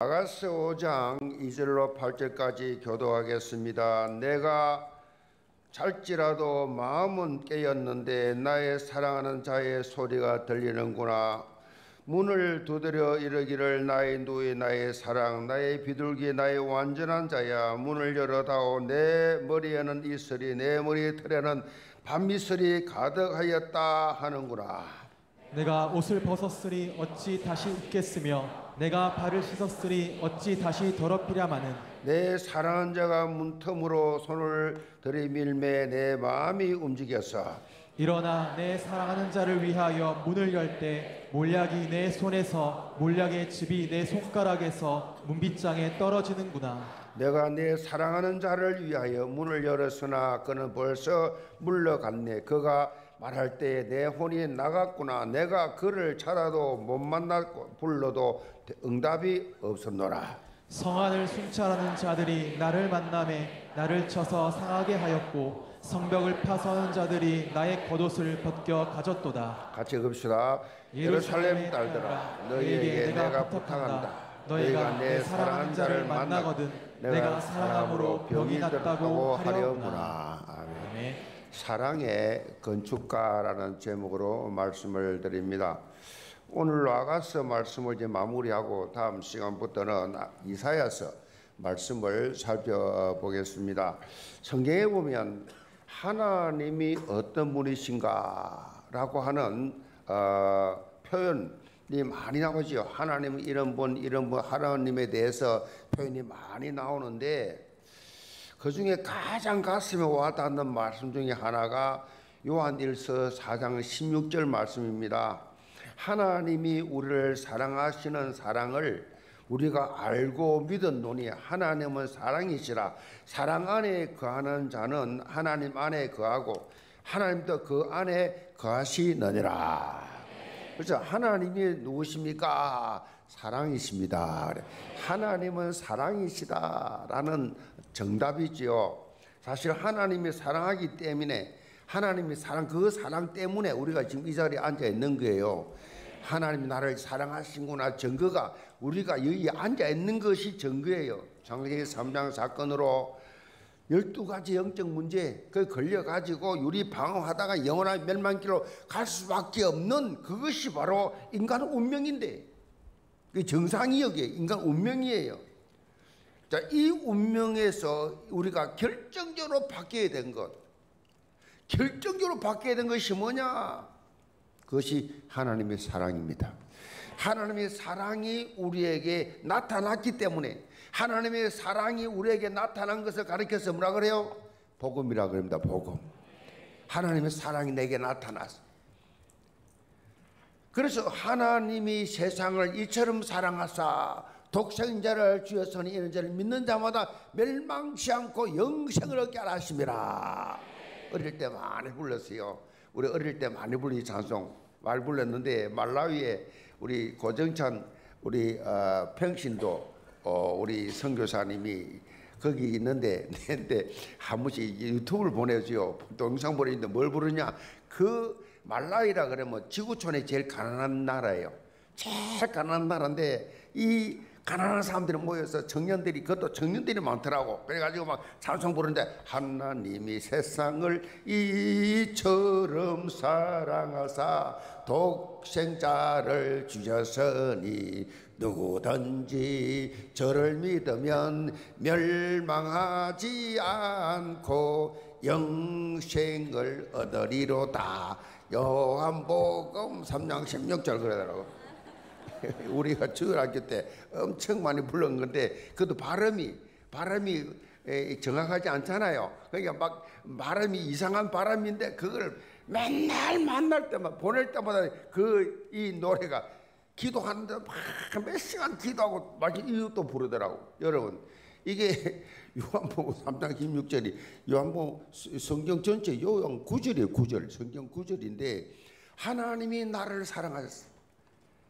아가스 5장 2절로 8절까지 교도하겠습니다. 내가 잘지라도 마음은 깨었는데 나의 사랑하는 자의 소리가 들리는구나. 문을 두드려 이르기를 나의 누이 나의 사랑 나의 비둘기 나의 완전한 자야 문을 열어다오 내 머리에는 이슬이 내 머리 털에는 밤이슬이 가득하였다 하는구나. 내가 옷을 벗었으리 어찌 다시 입겠으며 내가 발을 씻었으리 어찌 다시 더럽히랴마는 내 사랑하는 자가 문틈으로 손을 들이밀매 내 마음이 움직였어. 일어나 내 사랑하는 자를 위하여 문을 열 때 몰약이 내 손에서 몰약의 즙이 내 손가락에서 문빗장에 떨어지는구나 내가 내 사랑하는 자를 위하여 문을 열었으나 그는 벌써 물러갔네. 그가 말할 때내 혼이 나갔구나. 내가 그를 찾아도 못 만났고 불러도 응답이 없었노라. 성안을 순찰하는 자들이 나를 만남에 나를 쳐서 상하게 하였고 성벽을 파서하는 자들이 나의 겉옷을 벗겨 가졌도다 같이 읽읍시다. 예루살렘 딸들아 너희에게 내가 부탁한다. 너희가 내 사랑하는 자를 만나거든 내가 사랑함으로 병이 났다고 하려구나. 아멘. 사랑의 건축가라는 제목으로 말씀을 드립니다. 오늘 아가서 말씀을 이제 마무리하고 다음 시간부터는 이사야서 말씀을 살펴보겠습니다. 성경에 보면 하나님이 어떤 분이신가라고 하는 어, 표현이 많이 나오죠. 하나님은 이런 분, 이런 분, 하나님에 대해서 표현이 많이 나오는데 그 중에 가장 가슴에 와닿는 말씀 중에 하나가 요한 1서 4장 16절 말씀입니다. 하나님이 우리를 사랑하시는 사랑을 우리가 알고 믿었노니 하나님은 사랑이시라 사랑 안에 거하는 자는 하나님 안에 거하고 하나님도 그 안에 거하시느니라. 그렇죠. 하나님이 누구십니까? 사랑이십니다. 하나님은 사랑이시다라는 정답이지요. 사실 하나님이 사랑하기 때문에 하나님이 사랑 그 사랑 때문에 우리가 지금 이 자리에 앉아 있는 거예요. 하나님이 나를 사랑하신구나 증거가 우리가 여기 앉아 있는 것이 증거예요. 창세기 3장 사건으로 12가지 영적 문제 그 걸려 가지고 유리 방어하다가 영원한 멸망길로 갈 수밖에 없는 그것이 바로 인간 운명인데 그 정상이 여기 인간 운명이에요. 자, 이 운명에서 우리가 결정적으로 바뀌어야 된 것. 결정적으로 바뀌어야 된 것이 뭐냐? 그것이 하나님의 사랑입니다. 하나님의 사랑이 우리에게 나타났기 때문에 하나님의 사랑이 우리에게 나타난 것을 가리켜서 뭐라 그래요? 복음이라 그럽니다. 복음. 하나님의 사랑이 내게 나타났어. 그래서 하나님이 세상을 이처럼 사랑하사 독생자를 주었으니 이런 자를 믿는 자마다 멸망치 않고 영생을 얻게 하심이라. 어릴 때 많이 불렀어요. 우리 어릴 때 많이 불린 찬송 많이 불렀는데 말라위에 우리 고정찬 우리 어, 평신도 어, 우리 선교사님이 거기 있는데 근데 한 번씩 유튜브를 보내줘요. 동영상 보내는데 뭘 부르냐? 그 말라위라 그러면 지구촌에 제일 가난한 나라예요. 제일 가난한 나라인데 이 가난한 사람들이 모여서 청년들이 그것도 청년들이 많더라고. 그래가지고 막 찬송 부르는데 하나님이 세상을 이처럼 사랑하사 독생자를 주셨으니 누구든지 저를 믿으면 멸망하지 않고 영생을 얻으리로다. 요한복음 3장 16절 그러더라고 우리가 주일학교 때 엄청 많이 불렀는 건데 그것도 발음이 발음이 정확하지 않잖아요. 그러니까 막 발음이 이상한 발음인데 그걸 맨날 만날 때마다 보낼 때마다 그 이 노래가 기도하는데 막 몇 시간 기도하고 막 이것도 부르더라고. 여러분 이게 요한복음 3장 16절이 요한복음 성경 전체 요한 9절이에요. 9절 성경 9절인데 하나님이 나를 사랑하셨어.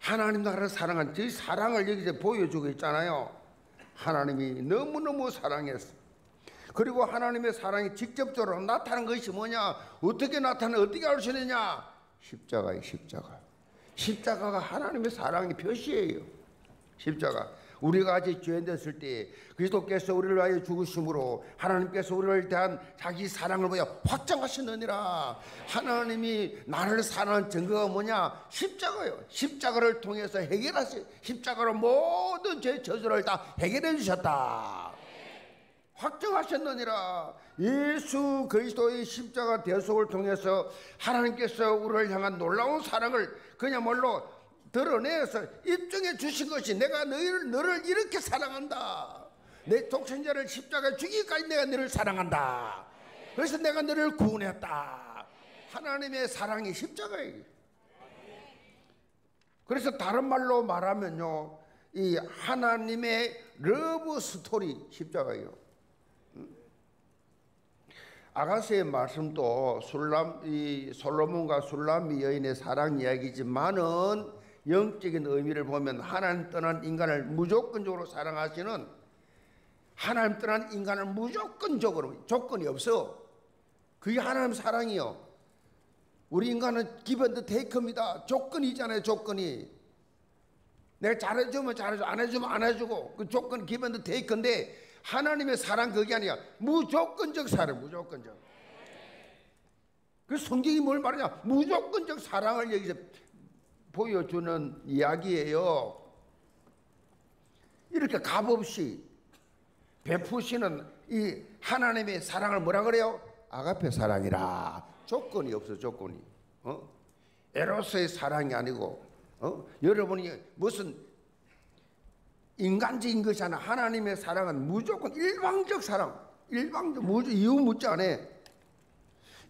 하나님 나라를 사랑한 그 사랑을 여기서 보여주고 있잖아요. 하나님이 너무너무 사랑했어. 그리고 하나님의 사랑이 직접적으로 나타난 것이 뭐냐? 어떻게 나타나? 어떻게 알 수 있느냐? 십자가의 십자가. 십자가가 하나님의 사랑의 표시예요. 십자가. 우리가 아직 죄인 됐을 때 그리스도께서 우리를 위하여 죽으심으로 하나님께서 우리를 대한 자기 사랑을 보여 확장하시느니라. 하나님이 나를 사랑하는 증거가 뭐냐? 십자가요. 십자가를 통해서 해결하시 십자가로 모든 죄 저주를 다 해결해 주셨다. 확정하셨느니라. 예수 그리스도의 십자가 대속을 통해서 하나님께서 우리를 향한 놀라운 사랑을 그야말로 드러내서 입증해 주신 것이 내가 너희를 너를 이렇게 사랑한다. 내 독생자를 십자가에 죽이기까지 내가 너를 사랑한다. 그래서 내가 너를 구원했다. 하나님의 사랑이 십자가예요. 그래서 다른 말로 말하면요. 이 하나님의 love story 십자가예요. 아가서의 말씀도 술람 이 솔로몬과 술람미 여인의 사랑 이야기지만은 영적인 의미를 보면 하나님 떠난 인간을 무조건적으로 사랑하시는 하나님 떠난 인간을 무조건적으로 조건이 없어. 그게 하나님 사랑이요. 우리 인간은 기본도 테이크입니다. 조건이잖아요, 조건이. 내가 잘해주면 잘해줘, 안 해주면 안 해주고 그 조건 기본도 테이크인데 하나님의 사랑 그게 아니야. 무조건적 사랑, 무조건적. 그 성경이 뭘 말하냐? 무조건적 사랑을 여기서 보여주는 이야기예요. 이렇게 값없이 베푸시는 이 하나님의 사랑을 뭐라 그래요? 아가페 사랑이라. 조건이 없어, 조건이. 어? 에로스의 사랑이 아니고, 어? 여러분이 무슨 인간적인 것이 아니라 하나님의 사랑은 무조건 일방적 사랑, 일방적, 무조, 이유 묻지 않아.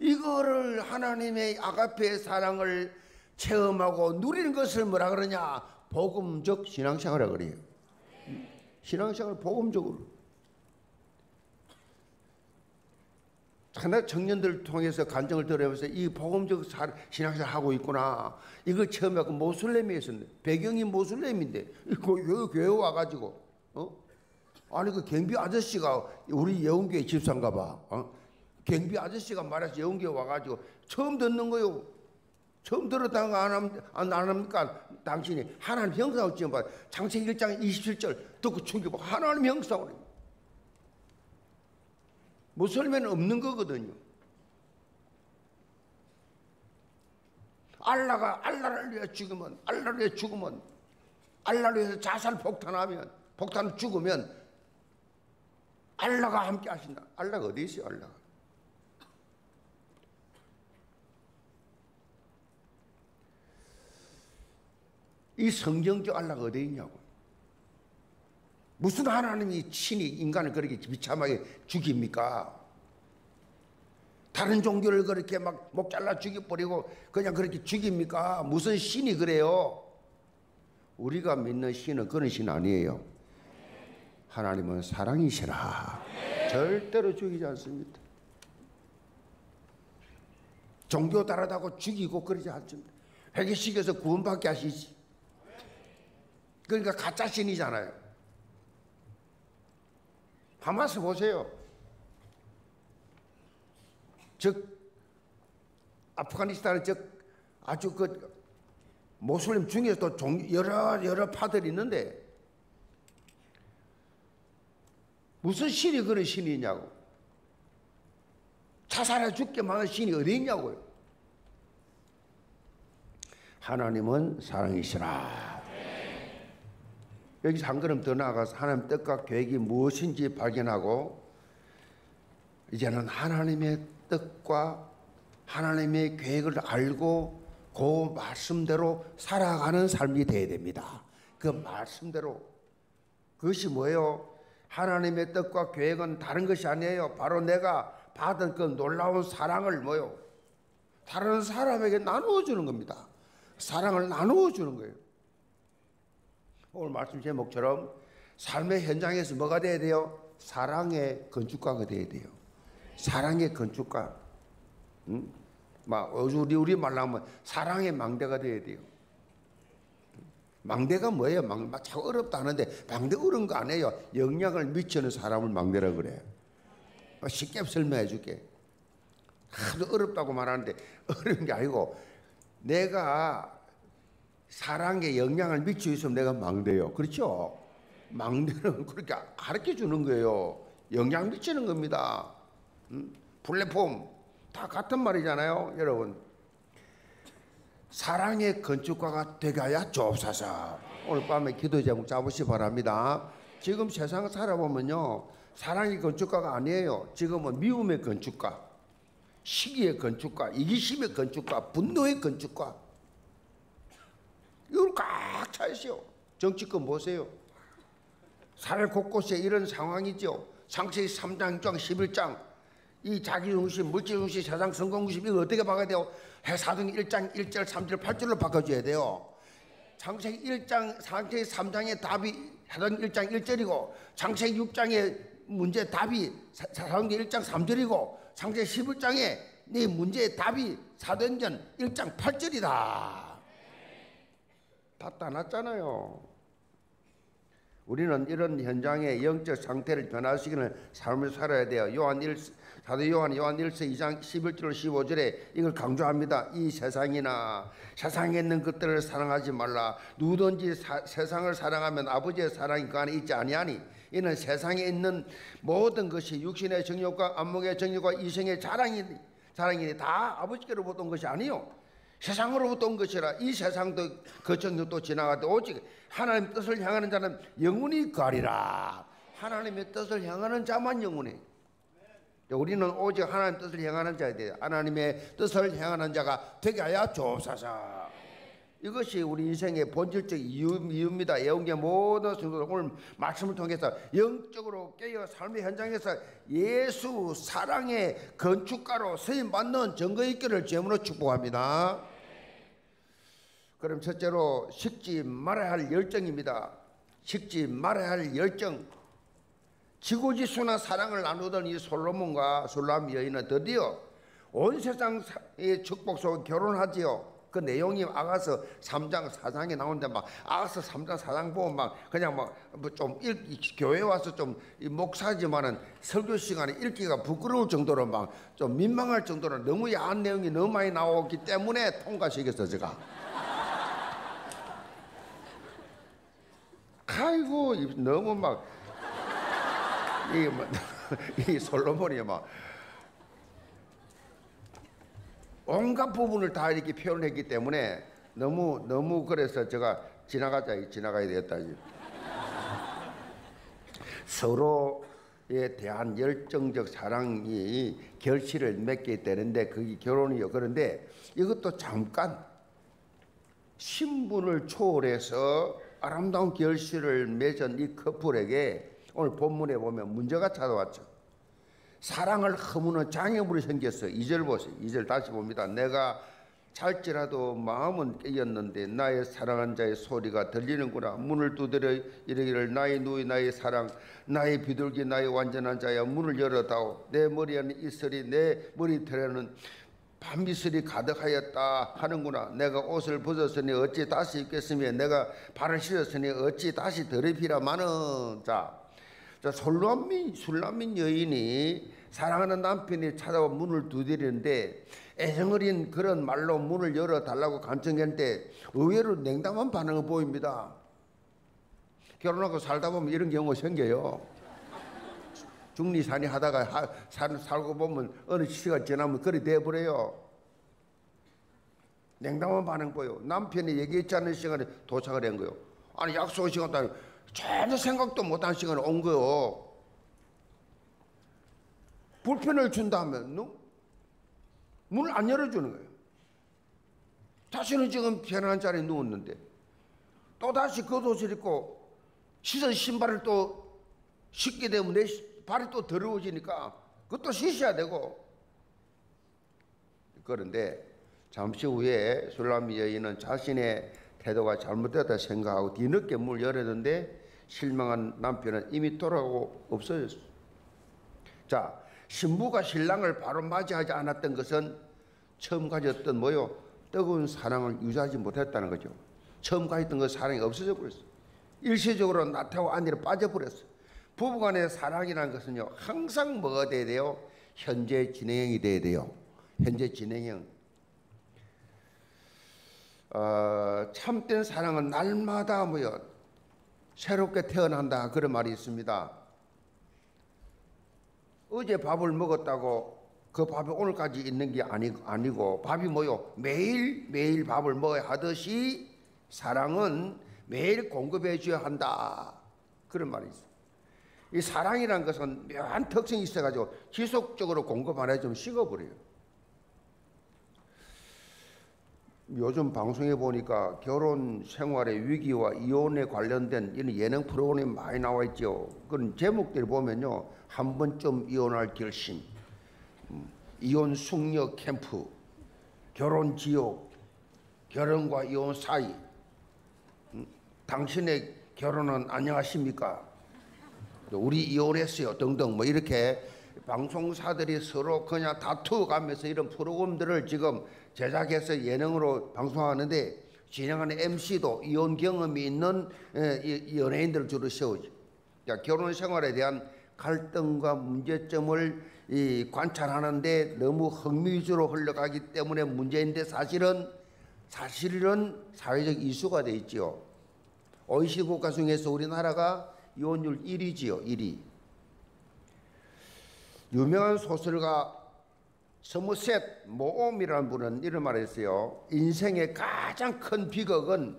이거를 하나님의 아가페의 사랑을 체험하고 누리는 것을 뭐라 그러냐? 복음적 신앙생활이라 그래요. 신앙생활 복음적으로. 하나 청년들 통해서 간증을 들으면서 이 복음적 신앙생활 하고 있구나. 이거 처음에 모슬렘이었는데 배경이 모슬렘인데 그 교회 와가지고 어? 아니 그 경비 아저씨가 우리 예원교회 집사인가 봐. 어? 경비 아저씨가 말해서 예원교회 와가지고 처음 듣는 거요. 처음 들었다가 안, 합, 안, 안 합니까? 당신이 하나님 형상을 지어봐. 장세기 1장 27절 듣고 충격 하나님 형상을. 무슬림에는 없는 거거든요. 알라가 알라를 위해 죽으면 알라를 위해 죽으면 알라를 위해서 자살 폭탄하면 폭탄을 죽으면 알라가 함께 하신다. 알라가 어디 있어요? 알라가. 이 성경적 알라가 어디 있냐고. 무슨 하나님이 친히 인간을 그렇게 비참하게 죽입니까? 다른 종교를 그렇게 막 목 잘라 죽여버리고 그냥 그렇게 죽입니까? 무슨 신이 그래요? 우리가 믿는 신은 그런 신 아니에요. 하나님은 사랑이시라. 절대로 죽이지 않습니다. 종교 다르다고 죽이고 그러지 않습니다. 회개시켜서 구원받게 하시지. 그러니까 가짜 신이잖아요. 하마스 보세요. 즉 아프가니스탄은 즉 아주 그 모슬림 중에서도 종, 여러 여러 파들이 있는데 무슨 신이 그런 신이냐고 자살해 죽게 만든 신이 어디 있냐고요. 하나님은 사랑이시라. 여기서 한 걸음 더 나아가서 하나님 뜻과 계획이 무엇인지 발견하고 이제는 하나님의 뜻과 하나님의 계획을 알고 그 말씀대로 살아가는 삶이 되어야 됩니다. 그 말씀대로 그것이 뭐예요? 하나님의 뜻과 계획은 다른 것이 아니에요. 바로 내가 받은 그 놀라운 사랑을 뭐요? 다른 사람에게 나누어 주는 겁니다. 사랑을 나누어 주는 거예요. 오늘 말씀 제목처럼 삶의 현장에서 뭐가 돼야 돼요? 사랑의 건축가가 돼야 돼요. 사랑의 건축가. 응? 막 우리 우리 말로 하면 사랑의 망대가 돼야 돼요. 망대가 뭐예요? 망, 막 자꾸 어렵다 하는데 망대 어려운 거 아니에요. 영향을 미치는 사람을 망대라 그래. 쉽게 설명해 줄게. 하도 어렵다고 말하는데 어려운 게 아니고 내가 사랑에 영향을 미치고 있으면 내가 망대요. 그렇죠? 막내는 그렇게 가르쳐 주는 거예요. 영향 미치는 겁니다. 음? 플랫폼 다 같은 말이잖아요, 여러분. 사랑의 건축가가 되가야 좁사서 오늘 밤에 기도 제목 잡으시 바랍니다. 지금 세상 살아보면요, 사랑의 건축가가 아니에요. 지금은 미움의 건축가, 시기의 건축가, 이기심의 건축가, 분노의 건축가. 이걸 꽉 차 있어요. 정치권 보세요. 살 곳곳에 이런 상황이죠. 창세기 3장, 6장, 11장 이 자기 중심, 물질 중심, 세상 성공 중심 이거 어떻게 바꿔야 돼요? 해사등 1장 1절, 3절, 8절로 바꿔줘야 돼요. 창세기 1장, 창세기 3장의 답이 사도행 1장 1절이고 창세기 6장의 문제 답이 사도행 1장 3절이고 창세기 11장의 네 문제의 답이 사도행전 1장 8절이다. 다 따놨잖아요. 우리는 이런 현장의 영적 상태를 변화시키는 삶을 살아야 돼요. 요한 1 사도 요한 요한 1서 2장 11절 15절에 이걸 강조합니다. 이 세상이나 세상에 있는 것들을 사랑하지 말라. 누구든지 사, 세상을 사랑하면 아버지의 사랑이 그 안에 있지 아니하니 이는 세상에 있는 모든 것이 육신의 정욕과 안목의 정욕과 이성의 자랑이 자랑이 다 아버지께로부터 온 것이 아니요. 세상으로부터 온 것이라 이 세상도 그 정도도 지나가되 오직 하나님 뜻을 향하는 자는 영원히 가리라 하나님의 뜻을 향하는 자만 영원히 우리는 오직 하나님 뜻을 향하는 자야 돼요 하나님의 뜻을 향하는 자가 되게 하여 주옵소서 이것이 우리 인생의 본질적 이유, 이유 입니다. 예언계 모든 성도들 오늘 말씀을 통해서 영적으로 깨어 삶의 현장에서 예수 사랑의 건축가로 쓰임 받는 증거 있기를 제물로 축복합니다. 그럼 첫째로 식지 말아야 할 열정입니다. 식지 말아야 할 열정. 지고지수나 사랑을 나누던 이 솔로몬과 솔람 여인은 드디어 온 세상의 축복 속에 결혼하지요. 그 내용이 아가서 3장 4장에 나오는데 막 아가서 3장 4장 보면 막 그냥 막좀 뭐 교회 와서 좀 목사지만은 설교 시간에 읽기가 부끄러울 정도로 막 좀 민망할 정도로 너무 야한 내용이 너무 많이 나오기 때문에 통과시켰어 제가. 아이고 너무 막 이게 뭐, 이 솔로몬이 막 온갖 부분을 다 이렇게 표현했기 때문에 너무 너무 그래서 제가 지나가자 지나가야 되겠다. 서로에 대한 열정적 사랑이 결실을 맺게 되는데 그게 결혼이요. 그런데 이것도 잠깐 신분을 초월해서 아름다운 결실을 맺은 이 커플에게 오늘 본문에 보면 문제가 찾아왔죠. 사랑을 허무는 장애물이 생겼어요. 2절 보세요. 2절 다시 봅니다. 내가 잘지라도 마음은 깨었는데 나의 사랑한 자의 소리가 들리는구나. 문을 두드려 이르기를 나의 누이 나의 사랑 나의 비둘기 나의 완전한 자야 문을 열어다오. 내 머리에는 이슬이 내 머리털에는 밤미슬이 가득하였다 하는구나. 내가 옷을 벗었으니 어찌 다시 입겠으며 내가 발을 씻었으니 어찌 다시 더럽히라 마는 자. 자, 솔로민 술람민 여인이 사랑하는 남편이 찾아와 문을 두드리는데 애정어린 그런 말로 문을 열어달라고 간청했는데 의외로 냉담한 반응을 보입니다. 결혼하고 살다 보면 이런 경우가 생겨요. 중리산이 하다가 하, 살, 살고 보면 어느 시간 지나면 그리 돼버려요. 냉담한 반응 보여. 남편이 얘기했지 않은 시간에 도착을 한 거요. 아니 약속 시간 도 전혀 생각도 못한 시간에 온 거요. 불편을 준다면 문을 안 열어주는 거예요. 자신은 지금 편안한 자리에 누웠는데 또 다시 겉옷을 입고 씻은 신발을 또 씻게 되면 내 발이 또 더러워지니까 그것도 씻어야 되고 그런데 잠시 후에 술람미 여인은 자신의 태도가 잘못됐다 생각하고 뒤늦게 문을 열었는데 실망한 남편은 이미 돌아가고 없어졌어. 자, 신부가 신랑을 바로 맞이하지 않았던 것은 처음 가졌던 뭐요? 뜨거운 사랑을 유지하지 못했다는 거죠. 처음 가졌던 그 사랑이 없어져 버렸어. 일시적으로 나타나고 안으로 빠져버렸어. 부부간의 사랑이라는 것은요, 항상 뭐가 돼야 돼요? 현재 진행형이 돼야 돼요. 현재 진행형. 어, 참된 사랑은 날마다 뭐요? 새롭게 태어난다 그런 말이 있습니다. 어제 밥을 먹었다고 그 밥이 오늘까지 있는 게 아니, 아니고 밥이 뭐요? 매일 매일 밥을 먹어야 하듯이 사랑은 매일 공급해 줘야 한다 그런 말이 있어요. 이 사랑이란 것은 묘한 특성이 있어가지고 지속적으로 공급 안 해주면 식어버려요. 요즘 방송에 보니까 결혼 생활의 위기와 이혼에 관련된 이런 예능 프로그램이 많이 나와 있죠. 그런 제목들 보면요. 한 번쯤 이혼할 결심, 음, 이혼 숙녀 캠프, 결혼 지옥, 결혼과 이혼 사이, 음, 당신의 결혼은 안녕하십니까? 우리 이혼했어요 등등 뭐 이렇게 방송사들이 서로 그냥 다투가면서 이런 프로그램들을 지금 제작해서 예능으로 방송하는데 진행하는 MC도 이혼 경험이 있는 연예인들을 주로 세우죠. 그러니까 결혼 생활에 대한 갈등과 문제점을 관찰하는데 너무 흥미 위주로 흘러가기 때문에 문제인데 사실은 사실은 사회적 이슈가 돼 있죠. OECD 국가 중에서 우리나라가 이혼율 1위지요. 1위. 유명한 소설가 서머셋 모옴이라는 분은 이런 말을 했어요. 인생의 가장 큰 비극은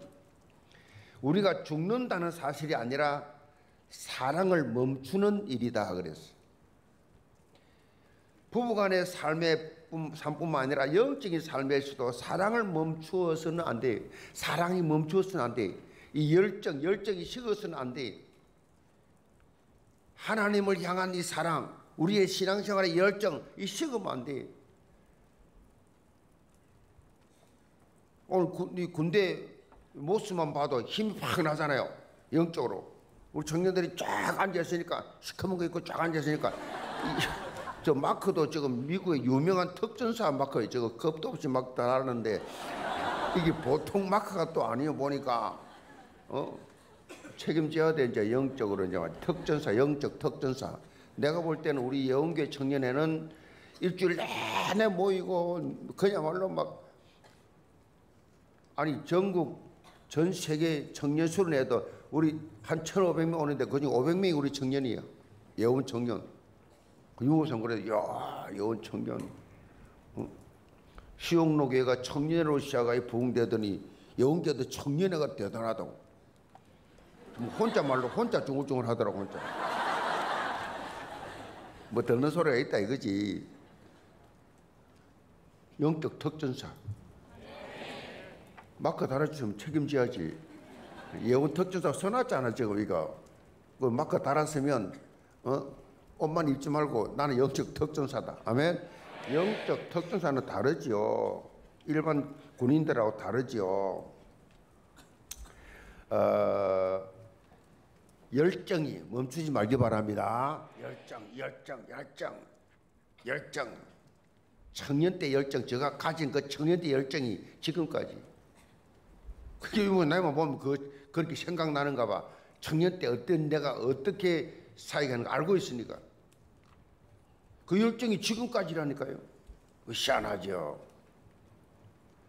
우리가 죽는다는 사실이 아니라 사랑을 멈추는 일이다 그랬어요. 부부간의 삶의 삶뿐만 아니라 영적인 삶에서도 사랑을 멈추어서는 안 돼. 사랑이 멈추어서는 안 돼. 이 열정, 열정이 식어서는 안 돼. 하나님을 향한 이 사랑, 우리의 신앙생활의 열정, 이 식으면 안 돼. 오늘 군대 모습만 봐도 힘이 확 나잖아요. 영적으로. 우리 청년들이 쫙 앉아있으니까, 시커먼 거 입고 쫙 앉아있으니까, 저 마크도 지금 미국의 유명한 특전사 마크예요. 저거 겁도 없이 막 달았는데, 이게 보통 마크가 또 아니요, 보니까, 어? 책임져야 돼. 이제 영적으로 이제 특전사 영적 특전사. 내가 볼 때는 우리 영계 청년회는 일주일 내내 모이고 그야말로 막 아니 전국 전 세계 청년 수를 내도 우리 한 1,500명 오는데 그중 500명이 우리 청년이야 예원 청년. 그 유호선 그래 야 예원 청년. 어? 시용로교회가 청년으로 시작하여 부흥되더니 영계도 청년회가 대단하다고. 뭐 혼자 말로 혼자 중얼중얼 하더라고 혼자. 뭐 듣는 소리가 있다 이거지. 영적 특전사. 마크 달아주면 책임져야지. 예원 특전사 써놨잖아 지금 이거. 그 마크 달았으면 어 옷만 입지 말고 나는 영적 특전사다. 아멘. 영적 특전사는 다르지요. 일반 군인들하고 다르지요. 어, 열정이 멈추지 말기 바랍니다. 열정, 열정, 열정, 열정. 청년 때 열정, 제가 가진 그 청년 때 열정이 지금까지. 그게 뭐 나이만 보면 그, 그렇게 생각나는가 봐. 청년 때 어떤 내가 어떻게 사역하는가 알고 있으니까. 그 열정이 지금까지라니까요. 희한하죠.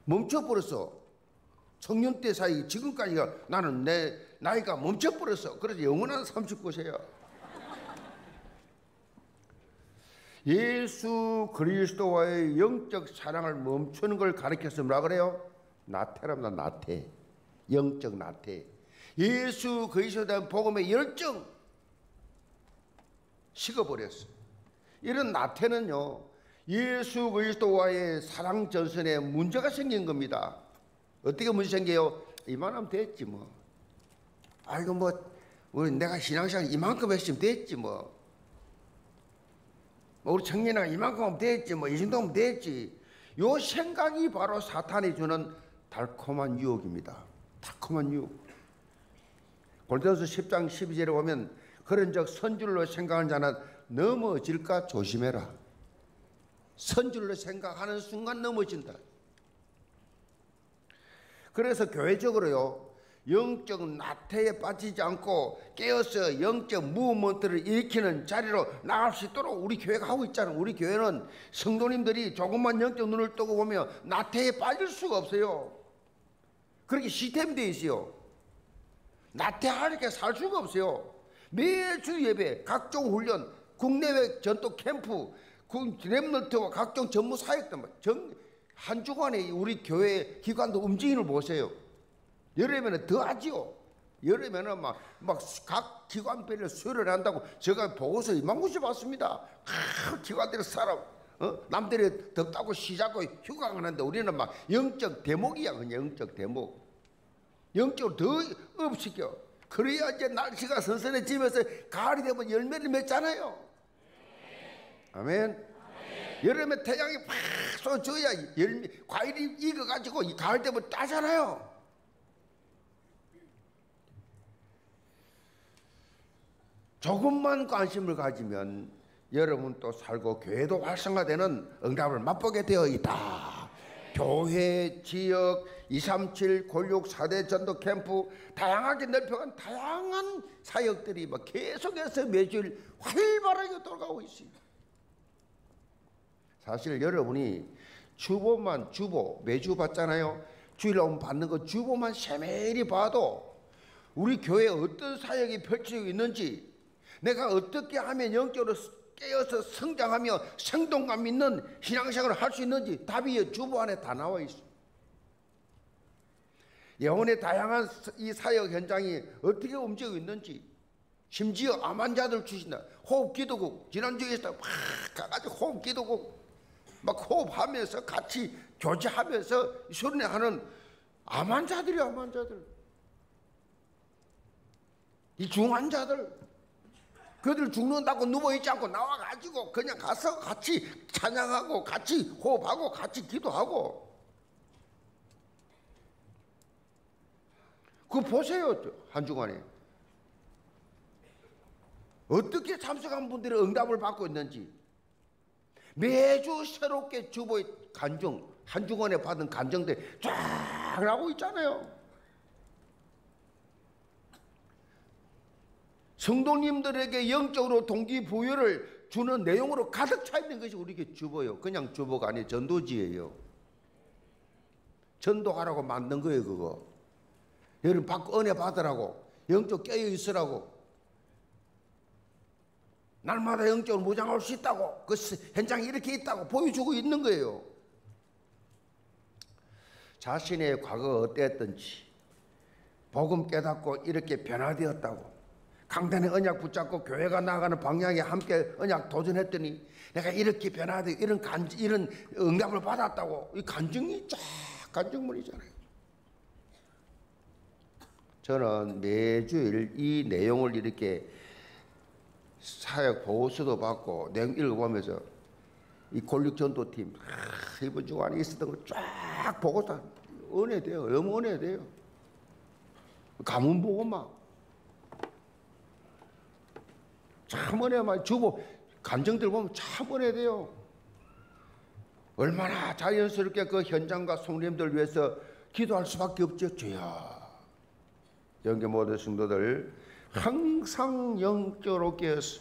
멈춰버렸어. 청년 때 사이 지금까지가 나는 내 나이가 멈춰버렸어. 그래서 영원한 39세야. 예수 그리스도와의 영적 사랑을 멈추는 걸 가르쳐서 뭐라 그래요? 나태랍니다. 나태. 영적 나태. 예수 그리스도에 대한 복음의 열정 식어버렸어. 이런 나태는요. 예수 그리스도와의 사랑 전선에 문제가 생긴 겁니다. 어떻게 문제 생겨요? 이만하면 됐지 뭐. 아이고 뭐 우리 내가 신앙생활 이만큼 했으면 됐지 뭐. 뭐 우리 청년아 이만큼 하면 됐지 뭐 이 정도 하면 됐지. 요 생각이 바로 사탄이 주는 달콤한 유혹입니다. 달콤한 유혹. 골대서 10장 12절에 보면 그런 적 선줄로 생각하는 자는 넘어질까 조심해라. 선줄로 생각하는 순간 넘어진다. 그래서 교회적으로요. 영적 나태에 빠지지 않고 깨어서 영적 무브먼트를 일으키는 자리로 나갈 수 있도록 우리 교회가 하고 있잖아요. 우리 교회는 성도님들이 조금만 영적 눈을 뜨고 보면 나태에 빠질 수가 없어요. 그렇게 시스템되어 있어요. 나태하게 살 수가 없어요. 매주 예배, 각종 훈련, 국내외 전도 캠프, 랩런트와 각종 전무 사역들 정, 한 주간에 우리 교회 기관도 움직임을 보세요. 여름에는 더 하지요. 여름에는 막 막 각 기관별로 수혈을 한다고 제가 보고서 이만 구씩 봤습니다. 아, 기관들이 사람 어? 남들이 덥다고 휴가 가는데 우리는 막 영적 대목이야 그냥 영적 대목. 영적으로 더 업시켜. 그래야 이제 날씨가 선선해지면서 가을이 되면 열매를 맺잖아요. 아멘. 여름에 태양이 팍 쏘줘야 열매, 과일이 익어가지고 이 가을 되면 따잖아요. 조금만 관심을 가지면 여러분 또 살고 교회도 활성화되는 응답을 맛보게 되어 있다. 교회, 지역, 237, 골육, 4대 전도 캠프 다양하게 넓혀간 다양한 사역들이 뭐 계속해서 매주일 활발하게 돌아가고 있습니다. 사실 여러분이 주보만 주보 매주 받잖아요. 주일 오면 받는 거 주보만 세밀히 봐도 우리 교회에 어떤 사역이 펼쳐지고 있는지 내가 어떻게 하면 영적으로 깨어서 성장하며 생동감 있는 신앙생활을 할 수 있는지 답이 주보 안에 다 나와 있어. 영혼의 다양한 이 사역 현장이 어떻게 움직이고 있는지 심지어 암 환자들 주신다. 호흡 기도국 지난주에. 막 가가지고 호흡 기도국 막 호흡하면서 같이 교제하면서 순례하는 암 환자들이 암 환자들 이 중환자들 그들 죽는다고 누워있지 않고 나와가지고 그냥 가서 같이 찬양하고 같이 호흡하고 같이 기도하고. 그거 보세요 한 주간에. 어떻게 참석한 분들이 응답을 받고 있는지. 매주 새롭게 주보의 간증 한 주간에 받은 간증들 쫙 나오고 있잖아요 성도님들에게 영적으로 동기부여를 주는 내용으로 가득 차 있는 것이 우리에게 주보요. 그냥 주보가 아니에요. 전도지예요. 전도하라고 만든 거예요, 그거. 여러분 받고 은혜 받으라고. 영적 깨어 있으라고. 날마다 영적으로 무장할 수 있다고. 그 현장이 이렇게 있다고 보여주고 있는 거예요. 자신의 과거가 어땠던지, 복음 깨닫고 이렇게 변화되었다고. 강단의 언약 붙잡고 교회가 나가는 방향에 함께 언약 도전했더니 내가 이렇게 변화되 이런 간 이런 응답을 받았다고 이 간증이 쫙 간증문이잖아요. 저는 매주일 이 내용을 이렇게 사역 보고서도 받고 내용 읽어보면서 이 골육 전도팀 아, 이번 주간에 있었던 걸 쫙 보고서 은혜 돼요. 너무 은혜 돼요. 가문 보고 막 참 은혜 많이 주고 감정들 보면 참 은혜 돼요. 얼마나 자연스럽게 그 현장과 성님들 위해서 기도할 수밖에 없죠. 주여. 영계 모든 성도들 항상 영적으로 깨어서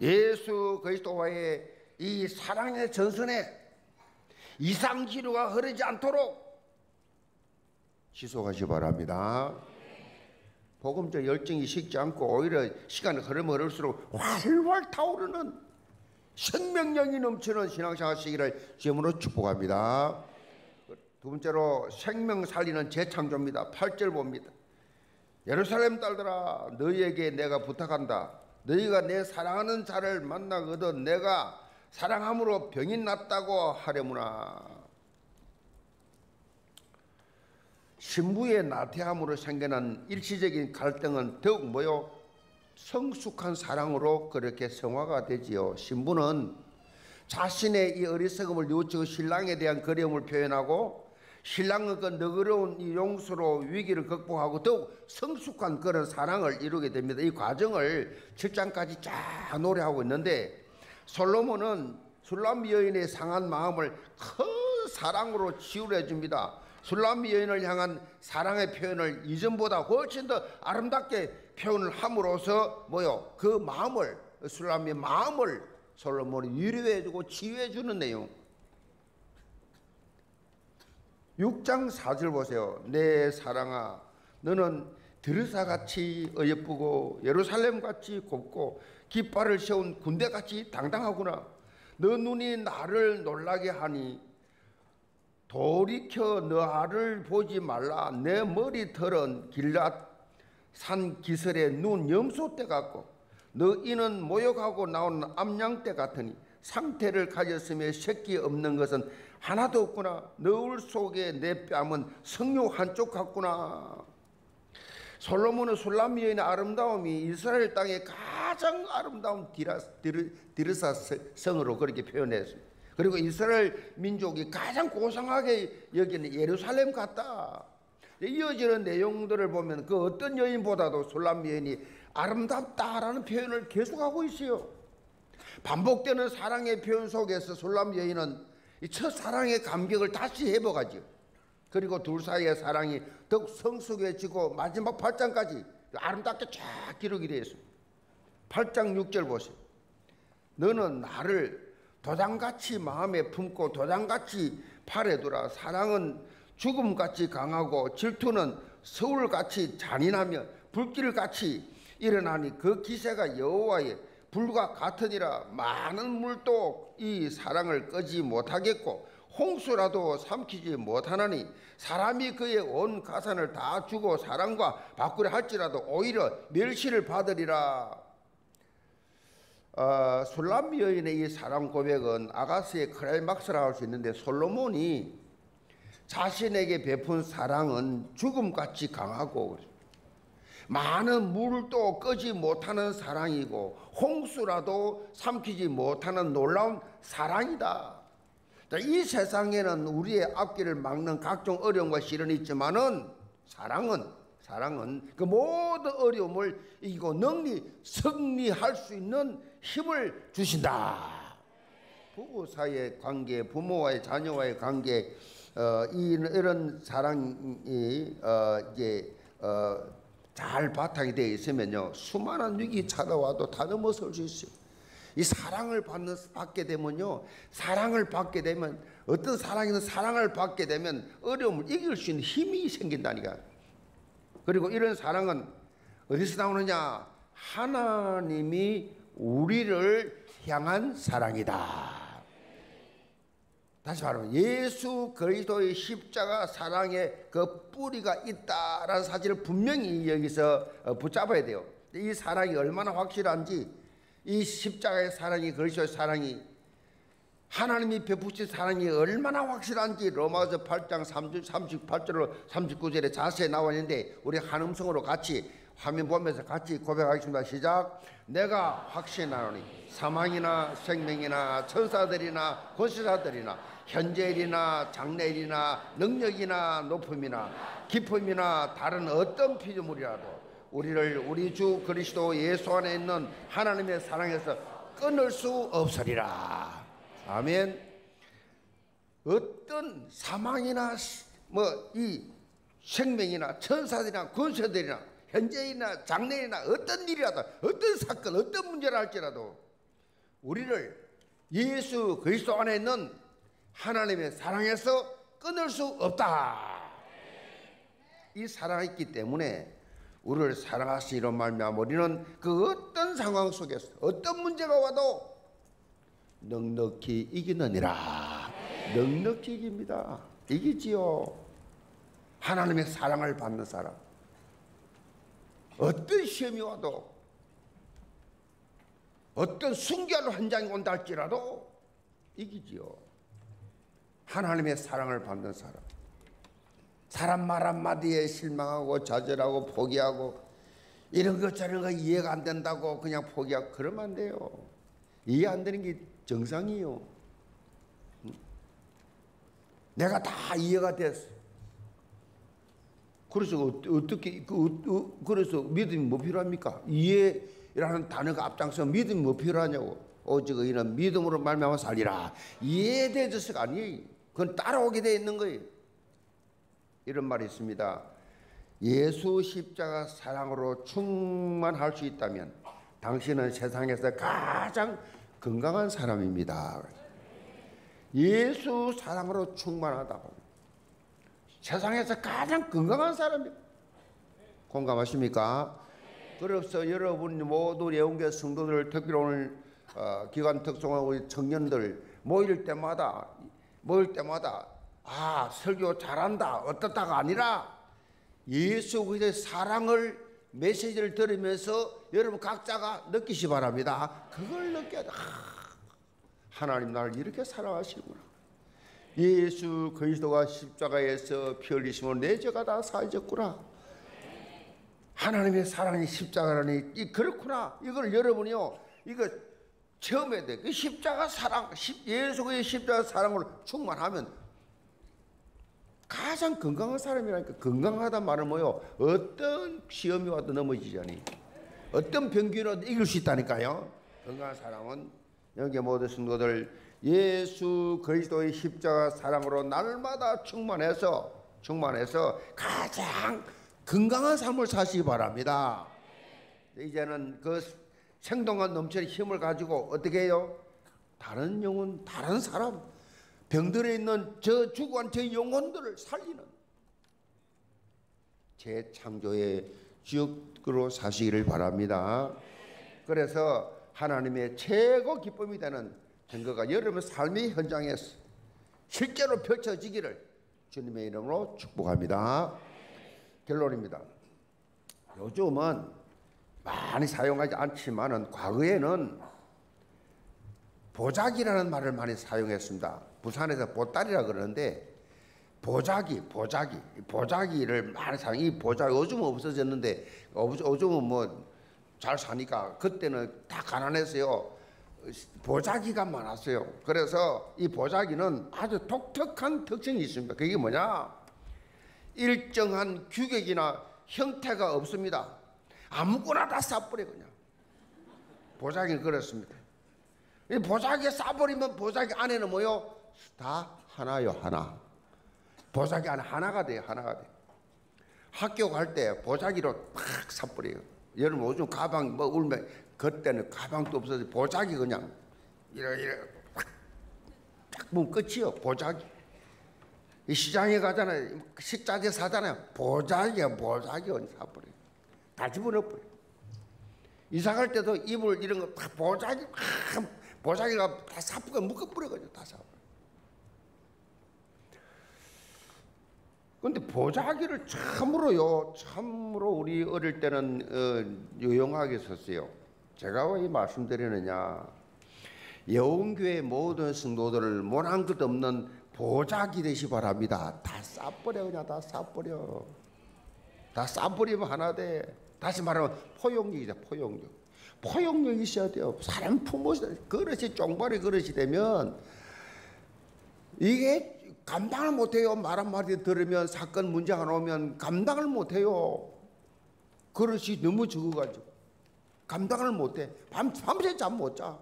예수 그리스도와의 이 사랑의 전선에 이상 기류가 흐르지 않도록 지속하시 바랍니다. 복음적 열정이 식지 않고 오히려 시간이 흐르면 흐를수록 활활 타오르는 생명력이 넘치는 신앙생활 시기를 주으로 축복합니다. 두 번째로 생명 살리는 재창조입니다. 8절 봅니다. 예루살렘 딸들아 너희에게 내가 부탁한다. 너희가 내 사랑하는 자를 만나거든 내가 사랑함으로 병이 났다고 하려무나. 신부의 나태함으로 생겨난 일시적인 갈등은 더욱 뭐요? 성숙한 사랑으로 그렇게 성화가 되지요. 신부는 자신의 이 어리석음을 뉘우치고 신랑에 대한 그리움을 표현하고 신랑의 그 너그러운 이 용서로 위기를 극복하고 더욱 성숙한 그런 사랑을 이루게 됩니다. 이 과정을 7장까지 쫙 노래하고 있는데 솔로몬은 술람 여인의 상한 마음을 큰 사랑으로 치유해 줍니다. 술람미 여인을 향한 사랑의 표현을 이전보다 훨씬 더 아름답게 표현을 함으로써 뭐요? 그 마음을 술람미의 마음을 솔로몬이 위로해주고 치유해주는 내용. 6장 4절 보세요. 내 사랑아, 너는 드르사같이 어여쁘고 예루살렘같이 곱고 깃발을 세운 군대같이 당당하구나. 너 눈이 나를 놀라게 하니 돌이켜 너를 보지 말라. 내 머리털은 길랏 산 기설의 눈 염소 때 같고 너 이는 모욕하고 나오는 암양 때 같으니 상태를 가졌으며 새끼 없는 것은 하나도 없구나. 너울 속에 내 뺨은 성류 한쪽 같구나. 솔로몬은 술람 여인의 아름다움이 이스라엘 땅의 가장 아름다운 디르사 성으로 그렇게 표현했습니다. 그리고 이스라엘 민족이 가장 고상하게 여기는 예루살렘 같다. 이어지는 내용들을 보면 그 어떤 여인보다도 술람 여인이 아름답다라는 표현을 계속하고 있어요. 반복되는 사랑의 표현 속에서 술람 여인은 첫 사랑의 감격을 다시 회복하죠. 그리고 둘 사이의 사랑이 더욱 성숙해지고 마지막 8장까지 아름답게 쫙 기록이 되어 있습니다. 8장 6절 보세요. 너는 나를 도장같이 마음에 품고 도장같이 팔에 두라. 사랑은 죽음같이 강하고 질투는 서울같이 잔인하며 불길같이 일어나니 그 기세가 여호와의 불과 같으니라 많은 물도 이 사랑을 끄지 못하겠고 홍수라도 삼키지 못하나니 사람이 그의 온 가산을 다 주고 사랑과 바꾸려 할지라도 오히려 멸시를 받으리라. 어, 술람 여인의 이 사랑 고백은 아가스의 크라이막스라고 할 수 있는데 솔로몬이 자신에게 베푼 사랑은 죽음같이 강하고 많은 물도 끄지 못하는 사랑이고 홍수라도 삼키지 못하는 놀라운 사랑이다. 이 세상에는 우리의 앞길을 막는 각종 어려움과 시련이 있지만은 사랑은 사랑은 그 모든 어려움을 이기고 능리 승리할 수 있는 힘을 주신다. 부부 사이의 관계, 부모와의 자녀와의 관계, 어, 이 런 사랑이 어, 이제 어, 잘 바탕이 되어 있으면요 수많은 위기 찾아와도 다 넘어설 수 있어요. 이 사랑을 받는 받게 되면요 사랑을 받게 되면 어떤 사랑이든 사랑을 받게 되면 어려움을 이길 수 있는 힘이 생긴다니까. 그리고 이런 사랑은 어디서 나오느냐? 하나님이 우리를 향한 사랑이다. 다시 말하면 예수 그리스도의 십자가 사랑의 그 뿌리가 있다라는 사실을 분명히 여기서 어, 붙잡아야 돼요. 이 사랑이 얼마나 확실한지 이 십자가의 사랑이 그리스도의 사랑이 하나님이 베푸신 사랑이 얼마나 확실한지 로마서 8장 38절로 39절에 자세히 나와 있는데 우리 한음성으로 같이 화면 보면서 같이 고백하겠습니다. 시작. 내가 확신하노니 사망이나 생명이나 천사들이나 권세자들이나 현재일이나 장래일이나 능력이나 높음이나 기쁨이나 다른 어떤 피조물이라도 우리를 우리 주 그리스도 예수 안에 있는 하나님의 사랑에서 끊을 수 없으리라. 아멘. 어떤 사망이나 뭐 이 생명이나 천사들이나 권세들이나 현재이나 장래이나 어떤 일이라도 어떤 사건 어떤 문제를 할지라도 우리를 예수 그리스도 안에 있는 하나님의 사랑에서 끊을 수 없다. 이 사랑이 있기 때문에 우리를 사랑하시는 말미암아 우리는 그 어떤 상황 속에서 어떤 문제가 와도 넉넉히 이기느니라. 넉넉히 이깁니다. 이기지요. 하나님의 사랑을 받는 사람. 어떤 시험이 와도 어떤 순결 환장이 온다 할지라도 이기지요. 하나님의 사랑을 받는 사람. 사람 말 한마디에 실망하고 좌절하고 포기하고 이런 것 저런 거 이해가 안 된다고 그냥 포기하고 그러면 안 돼요. 이해 안 되는 게 정상이요. 내가 다 이해가 됐어. 그래서 어떻게 그, 그래서 믿음이 뭐 필요합니까? 이해라는 단어가 앞장서 믿음이 뭐 필요하냐고. 오직 의인은 믿음으로 말미암아 살리라. 이해되어서가 아니에요. 그건 따라오게 돼 있는 거예요. 이런 말이 있습니다. 예수 십자가 사랑으로 충만할 수 있다면 당신은 세상에서 가장 건강한 사람입니다. 예수 사랑으로 충만하다고. 세상에서 가장 건강한 사람이 공감하십니까? 그래서 여러분 모두 예언교 성도들 특별히 오늘 어, 기관 특성하고 청년들 모일 때마다 모일 때마다 아 설교 잘한다 어떻다가 아니라 예수 그리스도의 사랑을 메시지를 들으면서 여러분 각자가 느끼시 바랍니다. 그걸 느껴야 돼. 아, 하나님 나를 이렇게 사랑하시구나. 예수 그리스도가 십자가에서 피 흘리심으로 내 죄가 다 사해졌구나. 하나님의 사랑이 십자가라니 이 그렇구나. 이걸 여러분이요. 이거 체험해야 돼. 그 십자가 사랑, 십- 예수 그리스도의 십자가 사랑으로 충만하면 가장 건강한 사람이라니까 건강하단 말은 뭐요? 어떤 시험이 와도 넘어지지 않니? 어떤 와도 이길 수 있다니까요. 건강한 사람은 여기 모든 성도들 예수 그리스도의 십자가 사랑으로 날마다 충만해서 충만해서 가장 건강한 삶을 사시기 바랍니다. 이제는 그 생동한 넘치는 힘을 가지고 어떻게 해요? 다른 영혼, 다른 사람, 병들어 있는 저 죽어간 저 영혼들을 살리는 재창조의 주역으로 사시기를 바랍니다. 그래서 하나님의 최고 기쁨이 되는 증거가 여러분의 삶의 현장에서 실제로 펼쳐지기를 주님의 이름으로 축복합니다. 결론입니다. 요즘은 많이 사용하지 않지만은 과거에는 보자기라는 말을 많이 사용했습니다. 부산에서 보따리라 그러는데 보자기, 보자기, 보자기를 많이 사용. 이 보자 요즘은 없어졌는데 요즘은 뭐 잘 사니까 그때는 다 가난했어요. 보자기가 많았어요. 그래서 이 보자기는 아주 독특한 특징이 있습니다. 그게 뭐냐? 일정한 규격이나 형태가 없습니다. 아무거나 다 싸버려 그냥. 보자기는 그렇습니다. 이 보자기에 싸버리면 보자기 안에는 뭐요? 다 하나요 하나. 보자기 안에 하나가 돼요 하나가 돼. 학교 갈 때 보자기로 팍 싸버려요. 여러분 요즘 가방 뭐 울면 그때는 가방도 없어서 보자기 그냥 이래 이래 팍 보면 끝이요 보자기. 이 시장에 가잖아요. 식자재 사잖아요. 보자기야 보자기 언 사버려. 다 집어넣어버려. 이사 갈 때도 이불 이런 거 다 보자기 팍 보자기가 다 사쁘게 묶어버려가지고 다 사버려. 근데 보자기를 참으로요, 참으로 우리 어릴 때는 어, 유용하게 썼어요. 제가 왜 이 말씀드리느냐? 여운교회 모든 성도들을 모난 것 없는 보자기 되시 바랍니다. 다 싸버려 그냥 다 싸버려. 다 싸버리면 하나 돼. 다시 말하면 포용력이죠 포용력. 포용력 이 있어야 돼요. 사람 품어 그릇이 쫑발이 그릇이 되면 이게 감당을 못해요. 말 한마디 들으면 사건 문제 하나 오면 감당을 못해요. 그릇이 너무 적어가지고 감당을 못해. 밤 밤새 잠 못 자.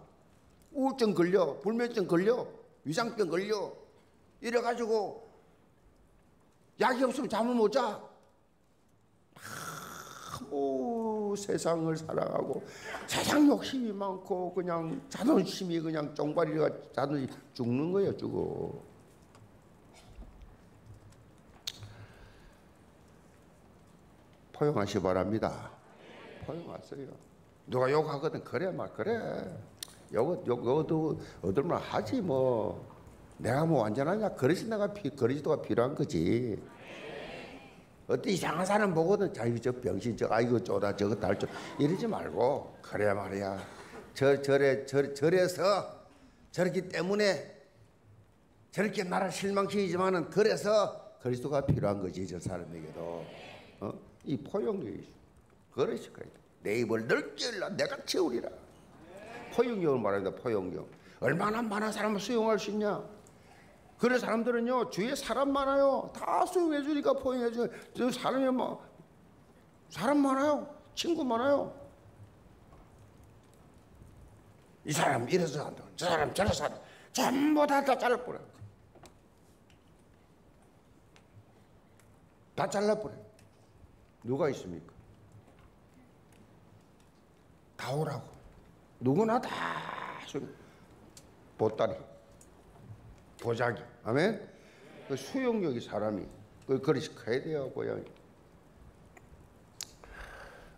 우울증 걸려, 불면증 걸려, 위장병 걸려. 이래가지고 약이 없으면 잠을 못 자. 너무 세상을 사랑하고 세상 욕심이 많고 그냥 자존심이 그냥 쫑발이가 자존심 죽는 거예요, 죽어. 포용하시 바랍니다. 포용하세요. 누가 욕하거든 그래 막 그래. 욕, 욕, 욕도 얻을만 하지 뭐. 내가 뭐 완전하냐? 피, 그릇이도가 필요한 거지. 어떤 이상한 사람 보거든 자기 저 병신 저 아이고 쪼다 저거 달쪼 이러지 말고 그래 말이야. 저 절에 절 절에서 저렇기 때문에 저렇게 나를 실망시키지만은 그래서 그리스도가 필요한 거지 저 사람에게도 어? 이 포용력이 그릇이 그래. 내 입을 넓게 열라 내가 채우리라. 포용력을 말합니다. 포용력. 얼마나 많은 사람을 수용할 수 있냐? 그런 사람들은요 주위에 사람 많아요. 다 수용해 주니까 포용해 줘. 저 사람이 뭐 사람 많아요. 친구 많아요. 이 사람 이래서 한다. 저 사람 저래서 한다. 전부 다, 다 잘라버려. 다 잘라버려. 누가 있습니까? 다 오라고. 누구나 다 보따리. 보자기. 아멘. 그 수용력이 사람이 그 그릇이 커야 돼요, 고양이.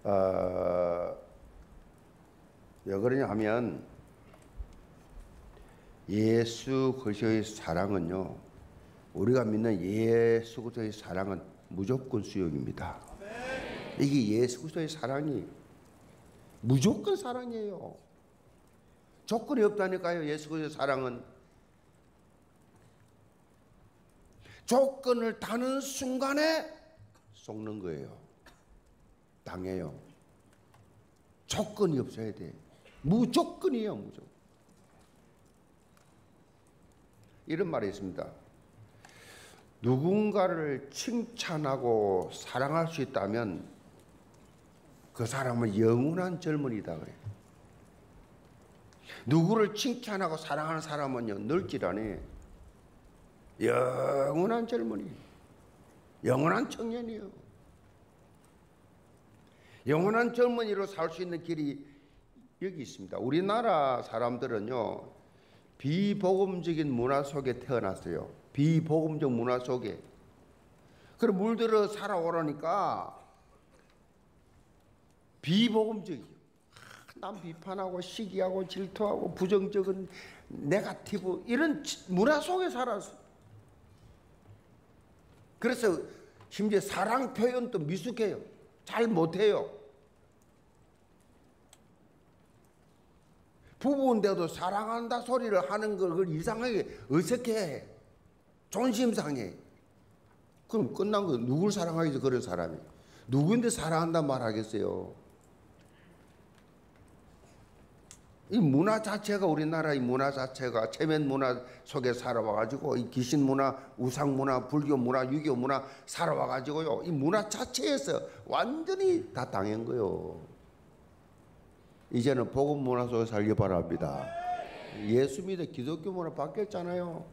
어, 왜 그러냐 하면 예수 그리스도의 사랑은요. 우리가 믿는 예수 그리스도의 사랑은 무조건 수용입니다. 이게 예수 그리스도의 사랑이 무조건 사랑이에요. 조건이 없다니까요. 예수 그리스도의 사랑은 조건을 다는 순간에 속는 거예요. 당해요. 조건이 없어야 돼. 무조건이에요, 무조건. 이런 말이 있습니다. 누군가를 칭찬하고 사랑할 수 있다면 그 사람은 영원한 젊은이다 그래요. 누구를 칭찬하고 사랑하는 사람은요 않아 영원한 젊은이, 영원한 청년이요. 영원한 젊은이로 살 수 있는 길이 여기 있습니다. 우리나라 사람들은요 비복음적인 문화 속에 태어났어요. 비복음적 문화 속에. 그럼 물들어 살아오라니까 비복음적이요. 남 비판하고 시기하고 질투하고 부정적인 네가티브 이런 문화 속에 살았어. 그래서 심지어 사랑 표현도 미숙해요. 잘 못해요. 부부인데도 사랑한다 소리를 하는 걸 그걸 이상하게 어색해. 존심 상해. 그럼 끝난 거 누굴 사랑하겠어 그런 사람이. 누구인데 사랑한다 말하겠어요. 이 문화 자체가 우리나라의 문화 자체가 체면 문화 속에 살아와가지고 이 귀신 문화, 우상 문화, 불교 문화, 유교 문화 살아와가지고요. 이 문화 자체에서 완전히 다 당한 거요. 이제는 복음 문화 속에 살기 바랍니다. 예수 믿어 기독교 문화 바뀌었잖아요.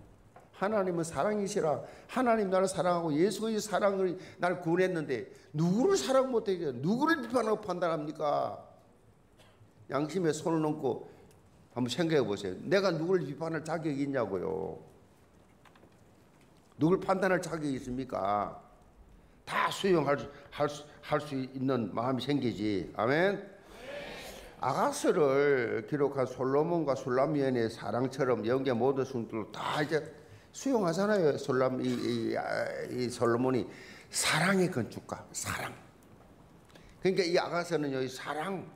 하나님은 사랑이시라. 하나님 나를 사랑하고 예수의 사랑을 날 구원했는데 누구를 사랑 못해? 누구를 비판하고 판단합니까? 양심에 손을 얹고 한번 생각해 보세요. 내가 누구를 비판할 자격이 있냐고요. 누굴 판단할 자격이 있습니까? 다 수용할 수, 할 수, 있는 마음이 생기지. 아멘. 아가스를 기록한 솔로몬과 술람미연의 사랑처럼 영계 모든 성들 다 이제 수용하잖아요. 솔람 이, 이, 이 솔로몬이 사랑의 건축가, 사랑. 그러니까 이 아가서는요, 사랑,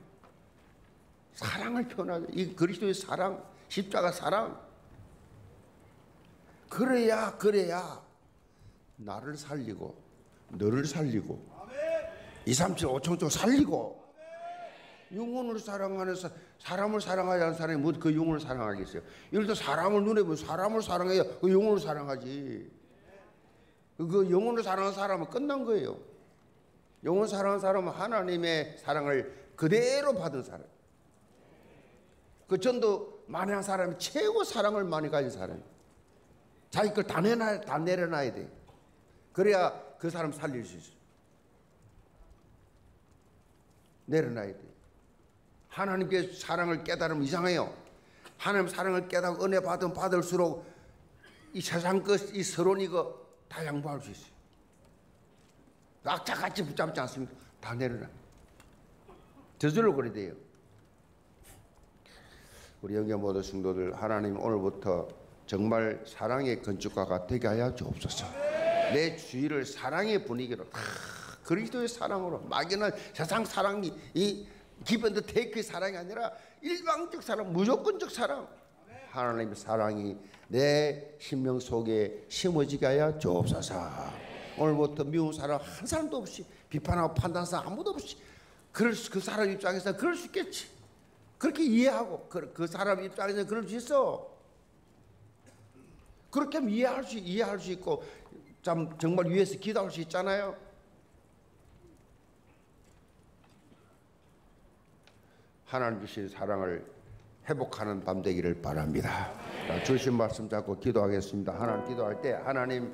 사랑을 표현하죠. 이 그리스도의 사랑, 십자가 사랑. 그래야, 그래야 나를 살리고, 너를 살리고, 2, 3, 7, 5, 청 살리고, 영혼을 사랑하는 사, 사람을 사랑하지 않는 사람이 뭐그 영혼을 사랑하겠어요? 예를 들어 사람을 눈에 보면 사람을 사랑해야 그 영혼을 사랑하지. 그 영혼을 사랑하는 사람은 끝난 거예요. 영혼 사랑하는 사람은 하나님의 사랑을 그대로 받은 사람. 그 전도 만회한 사람이 최고 사랑을 많이 가진 사람. 자기 걸 다 내놔, 다 내려놔야 돼. 그래야 그 사람 살릴 수 있어. 내려놔야 돼. 하나님께 사랑을 깨달으면 이상해요. 하나님 사랑을 깨닫고 은혜 받으면 받을수록 이 세상 것, 이 서론 이거 다 양보할 수 있어요. 악자같이 붙잡지 않습니까? 다 내려놔. 저절로 그래 돼요. 우리 영계 모든 성도들 하나님 오늘부터 정말 사랑의 건축가가 되게 하여 주옵소서. 내 주위를 사랑의 분위기로 다 그리스도의 사랑으로 막연한 세상 사랑이 이 기본도 테이크의 사랑이 아니라 일방적 사랑, 무조건적 사랑. 하나님의 사랑이 내 심령 속에 심어지게 하여 주옵소서. 오늘부터 미운 사람 한 사람도 없이 비판하고 판단사 아무도 없이 그럴 수, 그 사람 입장에서 그럴 수 있겠지. 그렇게 이해하고 그, 그 사람 입장에서 그럴 수 있어. 그렇게 이해할 수 이해할 수 있고 참 정말 위해서 기도할 수 있잖아요. 하나님 주신 사랑을 회복하는 밤 되기를 바랍니다. 주신 말씀 잡고 기도하겠습니다. 하나님 기도할 때 하나님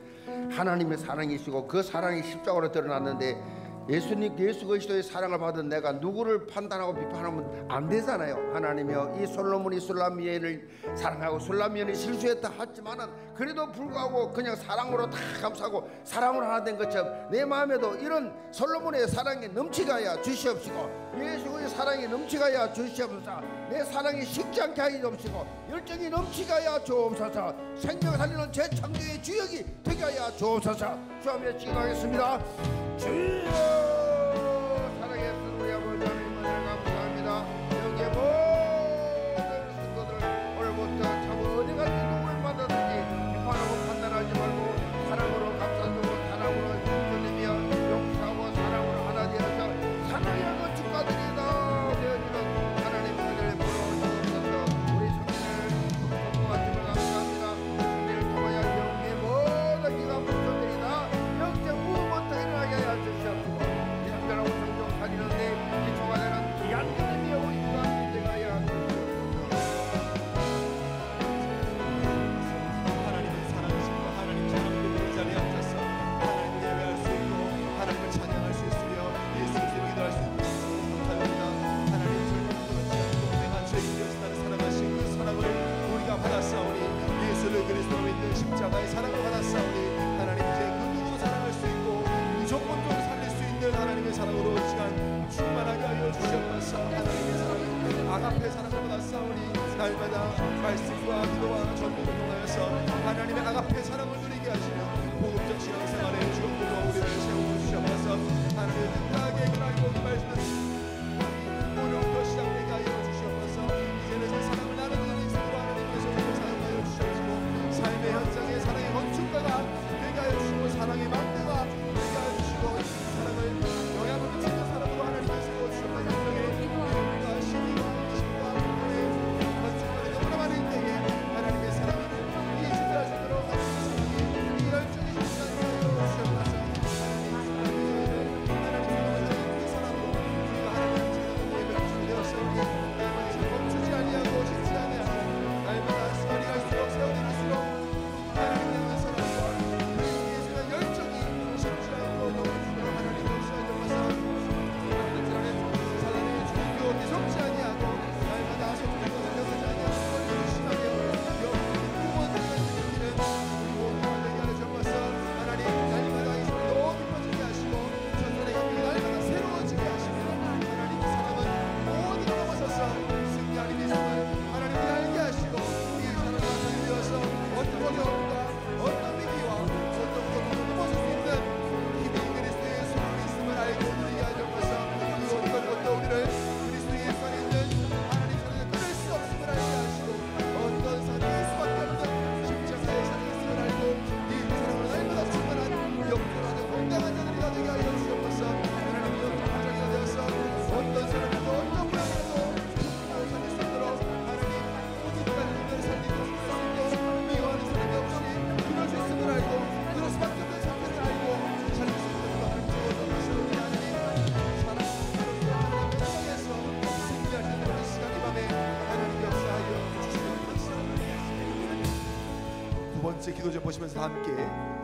하나님의 사랑이시고 그 사랑이 십자가로 드러났는데 예수님 예수 그리스도의 사랑을 받은 내가 누구를 판단하고 비판하면 안 되잖아요. 하나님이여 이 솔로몬이 술람미에를 사랑하고 술람미에는 실수했다 하지만은 그래도 불구하고 그냥 사랑으로 다 감싸고 사랑으로 하나 된 것처럼 내 마음에도 이런 솔로몬의 사랑이 넘치가야 주시옵시고 예수의 사랑이 넘치가야 주시옵소서. 내 사랑이 식지 않게 하여 주옵시고 열정이 넘치가야 주옵소서. 생명 살리는 재창조의 주역이 되게 하여 주옵소서. 주하며 기도하겠습니다. 주여! 좀 보시면서 함께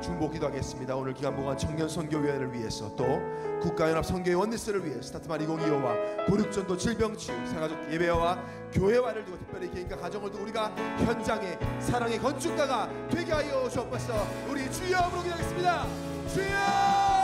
중보 기도하겠습니다. 오늘 기간 동안 청년 선교회를 위해서 또 국가연합 선교회 원리스를 위해 스타트만 2025와 고륙전도 질병치유 사가족 예배와 교회화를 두고 특별히 개인과 가정을 두고 우리가 현장에 사랑의 건축가가 되게 하여 주옵소서. 우리 주여 부르겠습니다. 주여!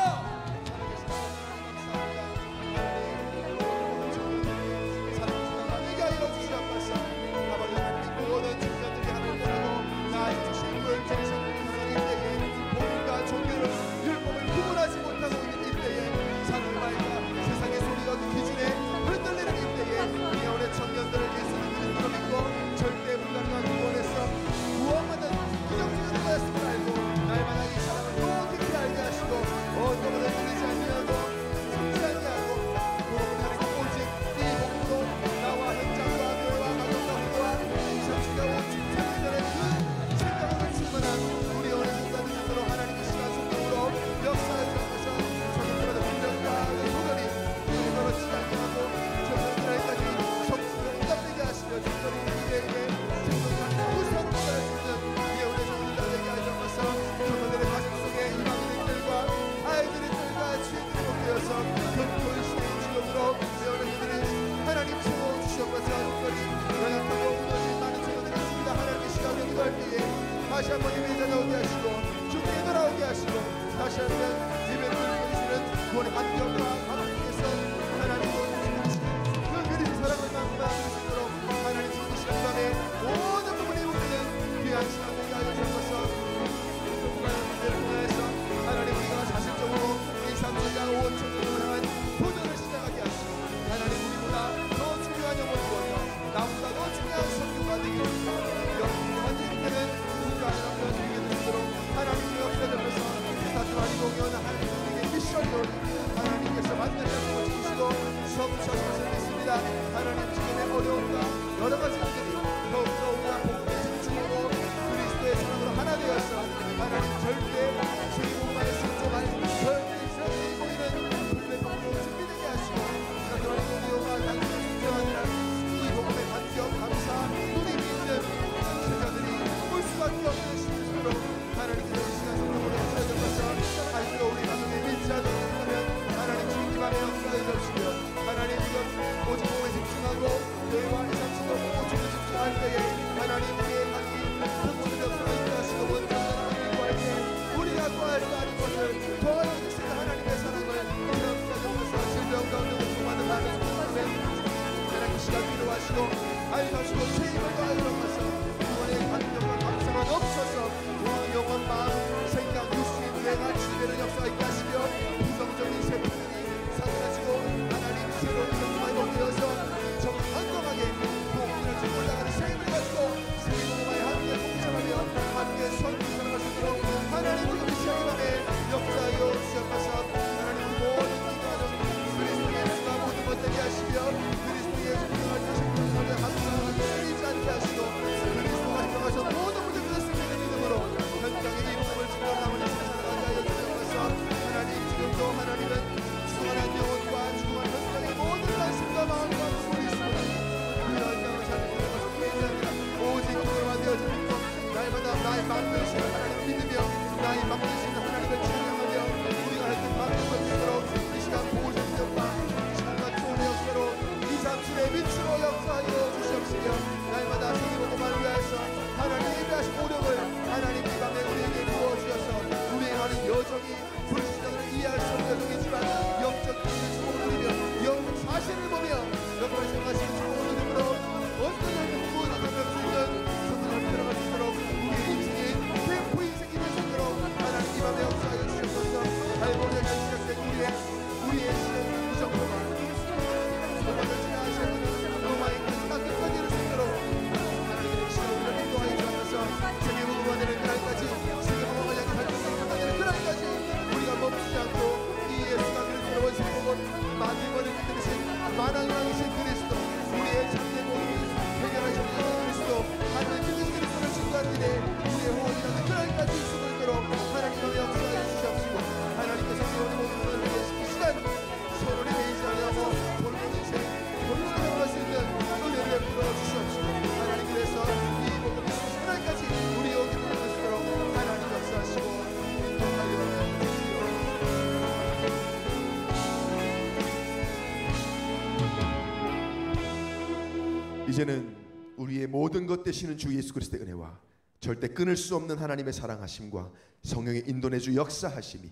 모든 것 되시는 주 예수 그리스도의 은혜와 절대 끊을 수 없는 하나님의 사랑하심과 성령의 인도내 주 역사하심이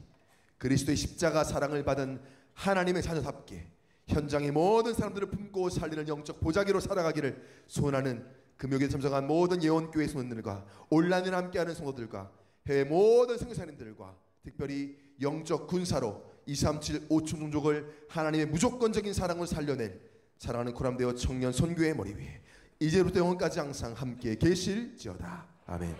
그리스도의 십자가 사랑을 받은 하나님의 자녀답게 현장의 모든 사람들을 품고 살리는 영적 보자기로 살아가기를 소원하는 금요일에 참석한 모든 예원교회 성원들과 온라인을 함께하는 성도들과 해외 모든 성교사님들과 특별히 영적 군사로 237 5천 종족을 하나님의 무조건적인 사랑을 살려낼 사랑하는 코람데어 청년 선교의 머리 위에 이제부터 영원까지 항상 함께 계실지어다. 아멘.